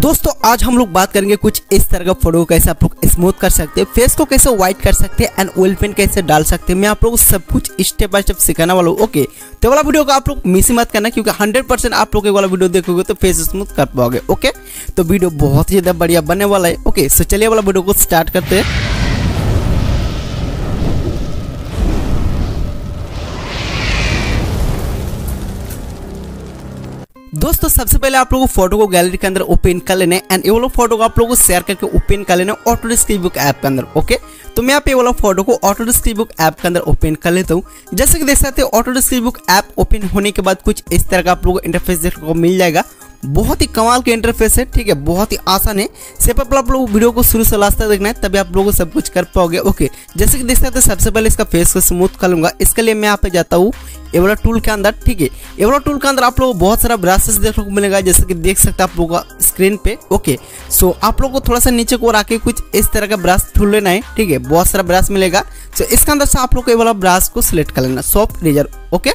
दोस्तों, आज हम लोग बात करेंगे कुछ इस तरह का फ़ोटो कैसे आप लोग स्मूथ कर सकते हैं फेस को कैसे व्हाइट कर सकते हैं एंड ऑयल पेंट कैसे डाल सकते हैं। मैं आप लोग सब कुछ स्टेप बाय स्टेप सिखाने वाला हूँ ओके तो वाला वीडियो को आप लोग मिस मत करना, क्योंकि 100 परसेंट आप लोग वाला वीडियो देखोगे तो फेस स्मूथ कर पाओगे ओके तो वीडियो बहुत ही ज़्यादा बढ़िया बनने वाला है ओके सो चलिए वाला वीडियो को स्टार्ट करते हैं। दोस्तों, सबसे पहले आप लोगों को फ़ोटो को गैलरी के अंदर ओपन कर लेने एंड ये वाला फ़ोटो को आप लोगों को शेयर करके ओपन कर लेना ऑटो स्क्रीन बुक ऐप के अंदर ओके तो मैं यहाँ पे वाला फ़ोटो को ऑटो स्क्रीन बुक ऐप के अंदर ओपन कर लेता हूँ। जैसे कि देख सकते हैं auto screen book app open होने के बाद कुछ इस तरह का आप लोगों को इंटरफेस देखने को मिल जाएगा। बहुत ही कमाल के इंटरफेस है, ठीक है? बहुत ही आसान है। सिर्फ़ आप लोग वीडियो को शुरू से लास्ट तक देखना है, तभी आप लोगों को सब कुछ कर पाओगे ओके जैसे कि देख सकते हैं, सबसे पहले इसका फेस को स्मूथ कर लूँगा। इसके लिए मैं यहाँ पे जाता हूँ। वाला टूल के अंदर, ठीक है? एवरा टूल के अंदर आप लोग को बहुत सारा ब्रशेस देखने को मिलेगा, जैसे कि देख सकते हैं आप लोग का स्क्रीन पे। ओके सो आप लोग को थोड़ा सा नीचे को आके कुछ इस तरह का ब्रश ढूंढ लेना है, ठीक है? बहुत सारा ब्रश मिलेगा। सो इसके अंदर से आप लोग को ये वाला ब्रश को सिलेक्ट कर लेना सॉफ्ट रेजर ओके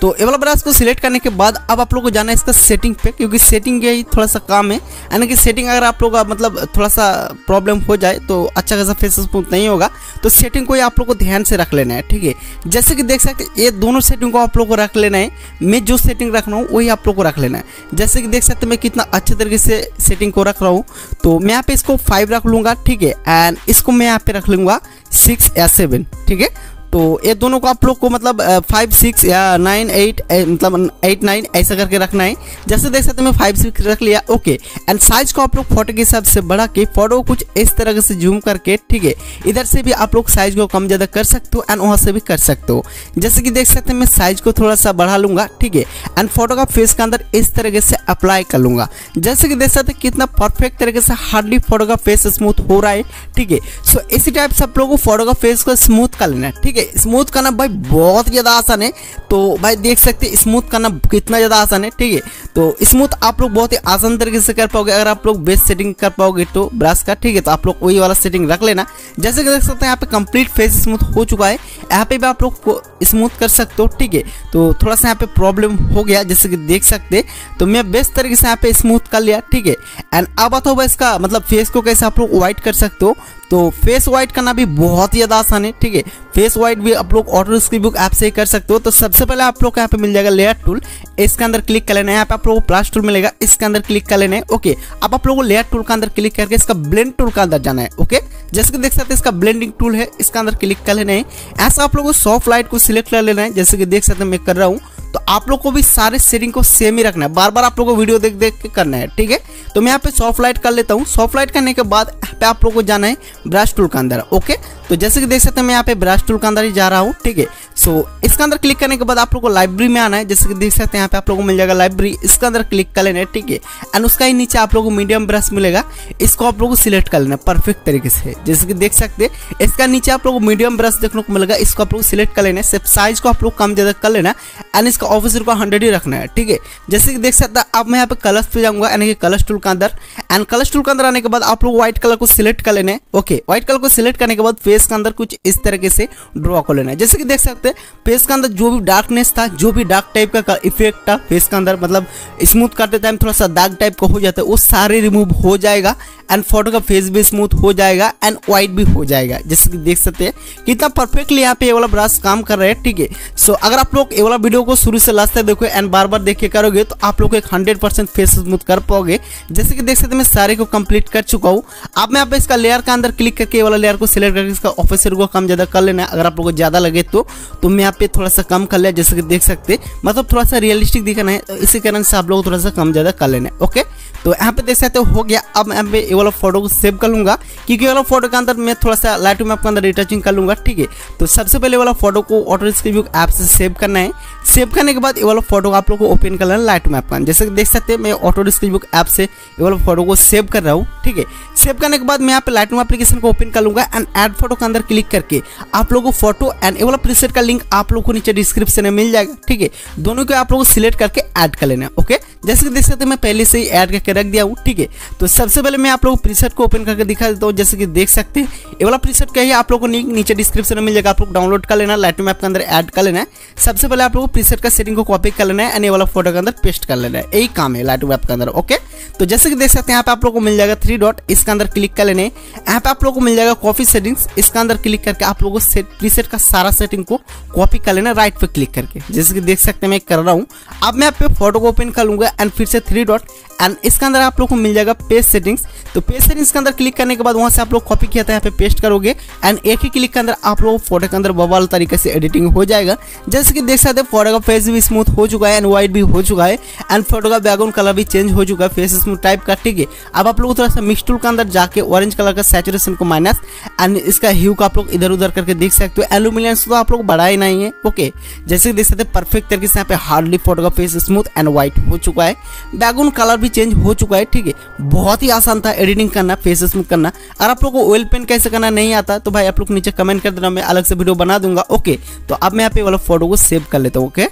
तो ये वाला ब्रश को सिलेक्ट करने के बाद अब आप लोग को जाना है इसका सेटिंग पे, क्योंकि सेटिंग यही थोड़ा सा काम है। यानी कि सेटिंग अगर आप लोग का मतलब थोड़ा सा प्रॉब्लम हो जाए तो अच्छा खासा फेस स्मूथ नहीं होगा। तो सेटिंग को ही आप लोग को ध्यान से रख लेना है, ठीक है? जैसे कि देख सकते ये दोनों सेटिंग को आप लोग को रख लेना है। मैं जो सेटिंग रख रहा हूँ, वही आप लोग को रख लेना है। जैसे कि देख सकते मैं कितना अच्छे तरीके से सेटिंग को रख रहा हूँ। तो मैं यहाँ पे इसको फाइव रख लूँगा, ठीक है? एंड इसको मैं यहाँ पे रख लूँगा सिक्स या सेवन ठीक है? तो ये दोनों को आप लोग को मतलब फाइव सिक्स या नाइन एट मतलब एट नाइन ऐसा करके रखना है। जैसे देख सकते मैं फाइव सिक्स रख लिया ओके एंड साइज़ को आप लोग फ़ोटो के हिसाब से बढ़ा के फ़ोटो कुछ इस तरह से जूम करके, ठीक है। इधर से भी आप लोग साइज़ को कम ज़्यादा कर सकते हो एंड वहाँ से भी कर सकते हो। जैसे कि देख सकते हैं मैं साइज़ को थोड़ा सा बढ़ा लूँगा, ठीक है। एंड फ़ोटो का फेस के अंदर इस तरीके से अप्लाई कर लूँगा। जैसे कि देख सकते कितना परफेक्ट तरीके से हार्डली फ़ोटो का फेस स्मूथ हो रहा है, ठीक है। सो इसी टाइप से आप लोगों को फ़ोटो का फेस को स्मूथ कर लेना है, ठीक है। है स्मूथ करना भाई बहुत ज़्यादा आसान है। तो भाई देख सकते हैं स्मूथ करना कितना ज़्यादा आसान है, ठीक है? तो स्मूथ आप लोग बहुत ही आसान तरीके से कर पाओगे। अगर आप लोग बेस्ट सेटिंग कर पाओगे तो ब्रश का, ठीक है? तो आप लोग वही वाला सेटिंग रख लेना। जैसे कि देख सकते हैं, यहाँ पे कंप्लीट फेस स्मूथ हो चुका है। यहाँ पे भी आप लोग को स्मूथ कर सकते हो, ठीक है? तो थोड़ा सा यहाँ पे प्रॉब्लम हो गया, जैसे कि देख सकते तो मैं बेस्ट तरीके से यहाँ पे स्मूथ कर लिया, ठीक है? एंड अब आता होगा इसका मतलब फेस को कैसे आप लोग व्हाइट कर सकते हो? तो फेस व्हाइट करना भी बहुत ही ज़्यादा आसान है, ठीक है? फेस व्हाइट भी आप लोग ऑटो स्क्रिप बुक ऐप से कर सकते हो। तो सबसे पहले आप लोग को यहाँ पे मिल जाएगा लेयर टूल इसके अंदर क्लिक कर लेना है। यहाँ पे आप लोगों को प्लस टूल मिलेगा। इसके अंदर क्लिक कर लेना है। ओके अब आप लोगों को लेयर टूल के अंदर क्लिक करके इसका ब्लेंड टूल का अंदर जाना है। ओके जैसे कि देख सकते हैं, इसका ब्लेंडिंग टूल है, इसके अंदर क्लिक कर लेना है। ऐसा आप लोगों को सॉफ्ट लाइट को सिलेक्ट कर लेना है, जैसे कि देख सकते हैं मैं कर रहा हूँ। तो आप लोग को भी सारे सेटिंग को सेम ही रखना है। बार बार आप लोग को वीडियो देख देख के करना है, ठीक है? तो मैं यहाँ पे सॉफ्ट लाइट कर लेता हूँ। सॉफ्ट लाइट करने के बाद पे आप लोग को जाना है ब्रश टूल के अंदर ओके तो जैसे कि देख सकते हैं मैं यहाँ पे ब्रश टूल के अंदर ही जा रहा हूँ, ठीक है? सो इसके अंदर क्लिक करने के बाद आप लोग को लाइब्रेरी में आना है। जैसे कि देख सकते हैं यहाँ पे आप लोग को मिल जाएगा लाइब्रेरी इसके अंदर क्लिक कर लेना है, ठीक है? एंड उसका ही नीचे आप लोग को मीडियम ब्रश मिलेगा। इसको आप लोग को सिलेक्ट कर लेना है परफेक्ट तरीके से। जैसे कि देख सकते हैं, इसका नीचे आप लोग मीडियम ब्रश देखने को मिलेगा, इसको आप लोग सिलेक्ट कर लेना है, सिर्फ़ साइज़ को आप लोग कम ज़्यादा कर लेना एंड इसका ऑफिसर को हंड्रेड ही रखना है, ठीक है? जैसे कि देख सकते हैं, अब मैं यहाँ पे कलर्स पे जाऊँगा, यानी कि कलर्स टूल के अंदर एंड कलर्स टूल के अंदर आने के बाद आप लोग व्हाइट कलर को सिलेक्ट कर लेना है ओके व्हाइट कलर को सिलेक्ट करने के बाद फेस के अंदर कुछ इस तरीके से ड्रॉ कर लेना है। जैसे कि देख सकते हैं फेस के अंदर जो भी डार्कनेस था, जो भी डार्क टाइप का इफ़ेक्ट था फेस के अंदर मतलब स्मूथ करते टाइम थोड़ा सा डार्क टाइप का हो जाता है, वो सारे रिमूव हो जाएगा एंड फ़ोटो का फेस भी स्मूथ हो जाएगा एंड वाइट भी हो जाएगा। जैसे कि देख सकते हैं कितना परफेक्टली यहाँ पे ये वाला ब्रश काम कर रहे हैं ठीक है? सो अगर आप लोग ये वाला वीडियो को शुरू से लास्ट तक देखो एंड बार बार देख के करोगे तो आप लोग एक हंड्रेड परसेंट फेस स्मूथ कर पाओगे। जैसे कि देख सकते मैं सारे को कंप्लीट कर चुका हूँ। अब मैं आप इसका लेयर का अंदर क्लिक करके वाला लेयर को सिलेक्ट करके इसका ऑफिसर को कम ज़्यादा कर लेना अगर आप लोग को ज़्यादा लगे तो, तो मैं यहाँ पे थोड़ा सा कम कर लिया जैसे कि देख सकते मतलब थोड़ा सा रियलिस्टिक दिखाना है तो इसी कारण से आप लोग थोड़ा सा कम ज़्यादा कर लेना ओके तो यहाँ पे देख सकते हो हो गया। अब यहाँ पे ये वाला फ़ोटो को सेव कर लूँगा, क्योंकि वाला फ़ोटो के अंदर मैं थोड़ा सा लाइट मैप के अंदर रिटचिंग कर लूँगा, ठीक है? तो सबसे पहले वाला फ़ोटो को ऑटो स्क्रीन ऐप से सेव करना है। सेव करने के बाद ये वाला फ़ोटो आप लोग को ओपन कर लेना लाइट मैप का जैसे देख सकते हैं, मैं ऑटो स्क्रीन ऐप से ये वाला फ़ोटो को सेव कर रहा हूँ, ठीक है? सेव करने के बाद मैं यहाँ पे लाइट एप्लीकेशन को ओपन कर लूँगा एंड एड फ़ोटो के अंदर क्लिक करके। आप लोग को फ़ोटो एंड ये वाला प्रीसेट का लिंक आप लोग को नीचे डिस्क्रिप्शन में मिल जाएगा, ठीक है? दोनों को आप लोग को सिलेक्ट करके ऐड कर लेना ओके जैसे कि देख सकते मैं पहले से ही ऐड करके करके रख दिया हूँ ठीक है? तो सबसे पहले मैं आप लोग प्रीसेट को ओपन करके दिखा देता हूँ, जैसे कि देख सकते हैं। ये वाला प्रीसेट का ही? आप लोग को नीचे डिस्क्रिप्शन में मिल जाएगा, आप लोग डाउनलोड कर लेना लाइट मैप के अंदर ऐड कर लेना है। सबसे पहले आप लोग प्रीसेट का सेटिंग को कॉपी कर लेना है एंड ये वाला फ़ोटो के अंदर पेस्ट कर लेना है। यही काम है लाइट मैप के अंदर ओके तो जैसे कि देख सकते हैं, यहाँ पे आप लोग को मिल जाएगा थ्री डॉट इसके अंदर क्लिक कर लेने यहाँ पे आप लोग को मिल जाएगा कॉफ़ी सेटिंग्स इसके अंदर क्लिक करके आप लोगों को प्रीसेट का सारा सेटिंग को कॉपी कर लेना राइट पे क्लिक करके। जैसे कि देख सकते हैं, मैं कर रहा हूँ। अब मैं आप फ़ोटो को ओपन कर लूँगा एंड फिर से थ्री डॉट एंड इसके अंदर आप लोग को मिल जाएगा पेज सेटिंग्स तो पेज सेटिंग्स के अंदर क्लिक करने के बाद वहाँ से आप लोग कॉपी किया था, यहाँ पे पेस्ट करोगे। एंड एक ही क्लिक के अंदर आप लोग फ़ोटो के अंदर बवाल तरीके से एडिटिंग हो जाएगा। जैसे कि देख सकते फ़ोटो का फेस भी स्मूथ हो चुका है एंड वाइट भी हो चुका है। एंड फ़ोटो का बैकग्राउंड कलर भी चेंज हो चुका है। फेस स्मूथ टाइप का, ठीक है? अब आप लोग थोड़ा सा मिक्स टूल के अंदर जाके ऑरेंज कलर का सेचुरेशन को माइनस एंड इसका ह्यू को आप लोग इधर उधर करके देख सकते हो। एलुमिनियंस तो आप लोग बढ़ा ही नहीं है ओके जैसे कि देख सकते परफेक्ट तरीके से यहाँ पे हार्डली फ़ोटो का फेस स्मूथ एंड व्हाइट हो चुका है। बैकग्राउंड कलर भी चेंज हो चुका है, ठीक है। बहुत ही आसान था एडिटिंग करना फेस स्मूथ करना। और आप लोग को ऑयल पेन कैसे करना नहीं आता तो भाई आप लोग नीचे कमेंट कर देना, मैं अलग से वीडियो बना दूँगा। ओके तो अब मैं यहाँ पे वाला फ़ोटो को सेव कर लेता हूँ ओके